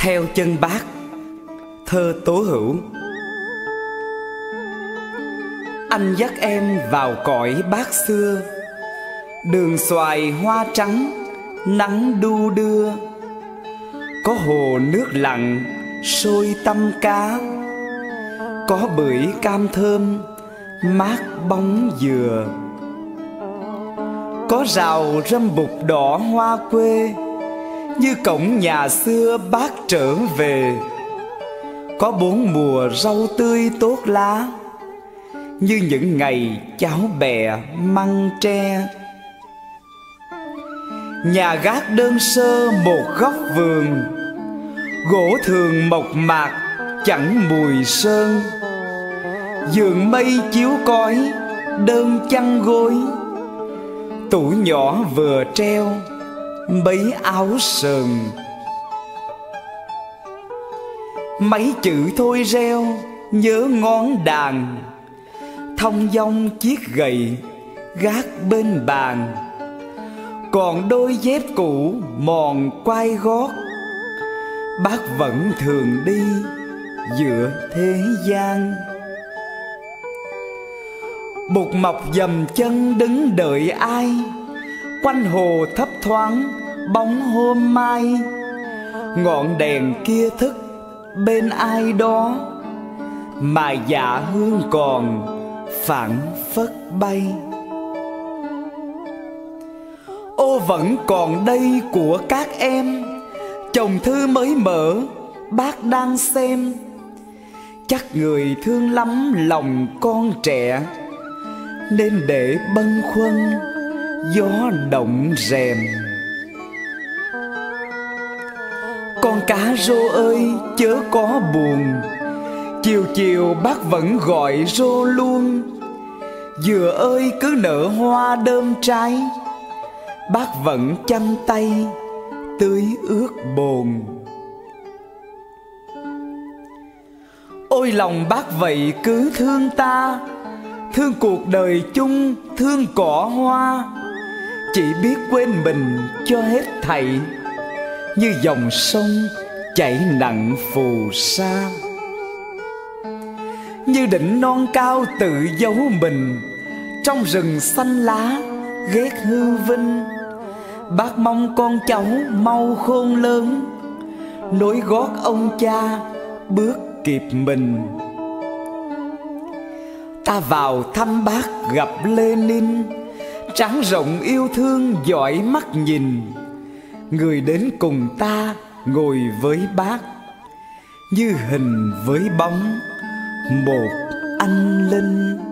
Theo chân bác, Thơ Tố Hữu. Anh dắt em vào cõi bác xưa, Đường xoài hoa trắng, Nắng đu đưa. Có hồ nước lặng, Sôi tâm cá. Có bưởi cam thơm, Mát bóng dừa. Có rào râm bụt đỏ hoa quê như cổng nhà xưa bác trở về. Có bốn mùa rau tươi tốt lá, Như những ngày cháo bè măng tre. Nhà gác đơn sơ một góc vườn, Gỗ thường mộc mạc chẳng mùi sơn. Giường mây chiếu cói, đơn chăn gối, tủ nhỏ vừa treo mấy áo sờn mấy chữ thôi reo, nhớ ngón đàn. Thông dong chiếc gậy gác bên bàn. Còn đôi dép cũ mòn quai gót. Bác vẫn thường đi giữa thế gian. Bột mọc dầm chân đứng đợi ai? Quanh hồ thấp thoáng, bóng hôm mai. Ngọn đèn kia thức bên ai đó, Mà dạ hương còn phản phất bay. Ô, vẫn còn đây của các em, Chồng thư mới mở, Bác đang xem. Chắc người thương lắm lòng con trẻ, nên để bâng khuâng gió động rèm. Con cá rô ơi, chớ có buồn. Chiều chiều bác vẫn gọi rô luôn. Dừa ơi, cứ nở hoa đơm trái. Bác vẫn chăm tay, tưới ướt bồn. Ôi lòng bác vậy cứ thương ta. Thương cuộc đời chung, Thương cỏ hoa. Chỉ biết quên mình cho hết thảy Như dòng sông chảy nặng phù sa. Như đỉnh non cao tự giấu mình. Trong rừng xanh lá ghét hư vinh. Bác mong con cháu mau khôn lớn. Nối gót ông cha bước kịp mình. Ta vào thăm bác gặp Lenin Trắng rộng yêu thương giỏi mắt nhìn. Người đến cùng ta, ngồi với bác. Như hình với bóng, một anh linh.